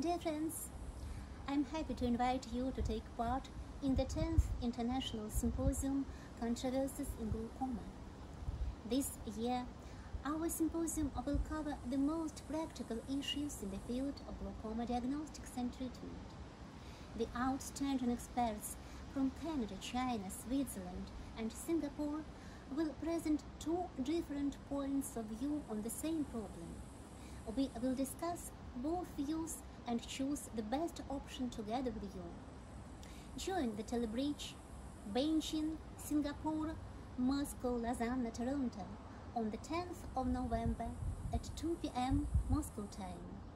Dear friends, I'm happy to invite you to take part in the 10th International Symposium Controversies in Glaucoma. This year, our symposium will cover the most practical issues in the field of glaucoma diagnostics and treatment. The outstanding experts from Canada, China, Switzerland, and Singapore will present two different points of view on the same problem. We will discuss both views and choose the best option together with you. Join the Telebridge, Beijing, Singapore, Moscow, Lausanne, Toronto on the 10th of November at 2 p.m. Moscow time.